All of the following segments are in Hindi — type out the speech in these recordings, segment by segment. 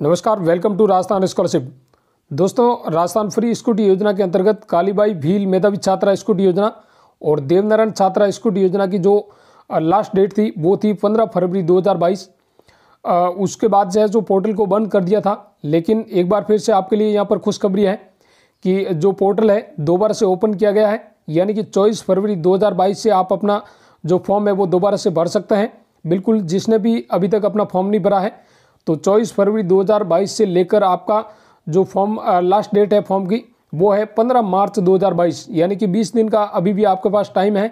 नमस्कार वेलकम टू राजस्थान स्कॉलरशिप दोस्तों राजस्थान फ्री स्कूटी योजना के अंतर्गत कालीबाई भील मेधावी छात्रा स्कूटी योजना और देवनारायण छात्रा स्कूटी योजना की जो लास्ट डेट थी, वो थी 15 फरवरी 2022 उसके बाद जो है, जो पोर्टल को बंद कर दिया था, लेकिन एक बार फिर से आपके लिए यहाँ पर खुशखबरी है कि जो पोर्टल है, दोबारा से ओपन किया गया है। यानी कि चौबीस फरवरी दो हज़ार बाईस से आप अपना जो फॉर्म है, वो दोबारा से भर सकते हैं। बिल्कुल, जिसने भी अभी तक अपना फॉर्म नहीं भरा है तो 24 फरवरी 2022 से लेकर आपका जो फॉर्म लास्ट डेट है फॉर्म की, वो है 15 मार्च 2022 यानी कि 20 दिन का अभी भी आपके पास टाइम है।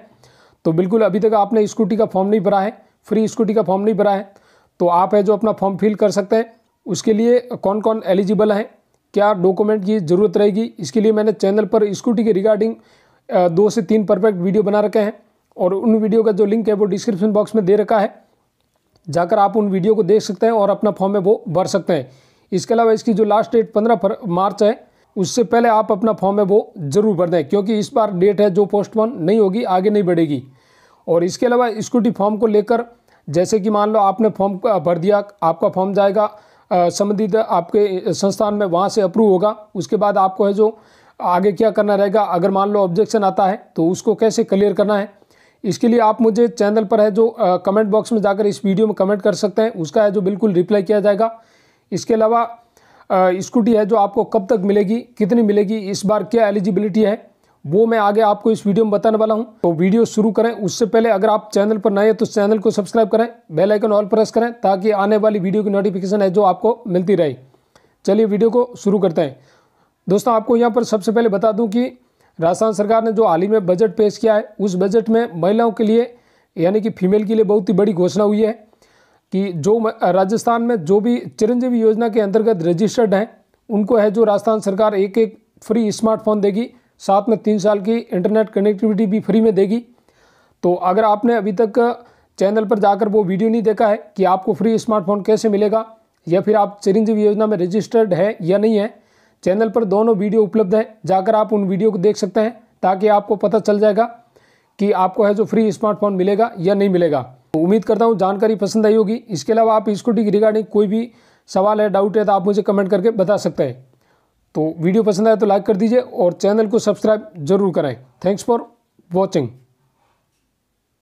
तो बिल्कुल अभी तक आपने स्कूटी का फॉर्म नहीं भरा है। फ्री स्कूटी का फॉर्म नहीं भरा है। तो आप है जो अपना फॉर्म फिल कर सकते हैं। उसके लिए कौन कौन एलिजिबल हैं? क्या डॉक्यूमेंट की ज़रूरत रहेगी? इसके लिए मैंने चैनल पर स्कूटी के रिगार्डिंग दो से तीन परफेक्ट वीडियो बना रखे हैं। और उन वीडियो का जो लिंक है वो डिस्क्रिप्शन बॉक्स में दे रखा है। जाकर आप उन वीडियो को देख सकते हैं और अपना फॉर्म है वो भर सकते हैं। इसके अलावा इसकी जो लास्ट डेट पंद्रह मार्च है, उससे पहले आप अपना फॉर्म है वो ज़रूर भर दें, क्योंकि इस बार डेट है जो पोस्टपोन नहीं होगी, आगे नहीं बढ़ेगी। और इसके अलावा स्कूटी फॉर्म को लेकर, जैसे कि मान लो आपने फॉर्म भर दिया, आपका फॉर्म जाएगा संबंधित आपके संस्थान में वहाँ से अप्रूव होगा, उसके बाद आपको है जो आगे क्या करना रहेगा, अगर मान लो ऑब्जेक्शन आता है तो उसको कैसे क्लियर करना है इसके लिए आप मुझे चैनल पर है जो कमेंट बॉक्स में जाकर इस वीडियो में कमेंट कर सकते हैं। उसका है जो बिल्कुल रिप्लाई किया जाएगा। इसके अलावा स्कूटी है जो आपको कब तक मिलेगी, कितनी मिलेगी, इस बार क्या एलिजिबिलिटी है, वो मैं आगे आपको इस वीडियो में बताने वाला हूँ। तो वीडियो शुरू करें। उससे पहले अगर आप चैनल पर नए हैं तो चैनल को सब्सक्राइब करें बेल आइकन ऑल प्रेस करें, ताकि आने वाली वीडियो की नोटिफिकेशन है जो आपको मिलती रहे। चलिए वीडियो को शुरू करते हैं। दोस्तों, आपको यहाँ पर सबसे पहले बता दूँ कि राजस्थान सरकार ने जो हाल ही में बजट पेश किया है, उस बजट में महिलाओं के लिए, यानी कि फीमेल के लिए बहुत ही बड़ी घोषणा हुई है कि जो राजस्थान में जो भी चिरंजीवी योजना के अंतर्गत रजिस्टर्ड हैं, उनको है जो राजस्थान सरकार एक एक फ्री स्मार्टफ़ोन देगी, साथ में तीन साल की इंटरनेट कनेक्टिविटी भी फ्री में देगी। तो अगर आपने अभी तक चैनल पर जाकर वो वीडियो नहीं देखा है कि आपको फ्री स्मार्टफ़ोन कैसे मिलेगा, या फिर आप चिरंजीवी योजना में रजिस्टर्ड है या नहीं है चैनल पर दोनों वीडियो उपलब्ध हैं, जाकर आप उन वीडियो को देख सकते हैं, ताकि आपको पता चल जाएगा कि आपको है जो फ्री स्मार्टफ़ोन मिलेगा या नहीं मिलेगा। उम्मीद करता हूँ जानकारी पसंद आई होगी। इसके अलावा आप स्कूटी की रिगार्डिंग कोई भी सवाल है डाउट है तो आप मुझे कमेंट करके बता सकते हैं। तो वीडियो पसंद आए तो लाइक कर दीजिए और चैनल को सब्सक्राइब ज़रूर करें। Thanks for watching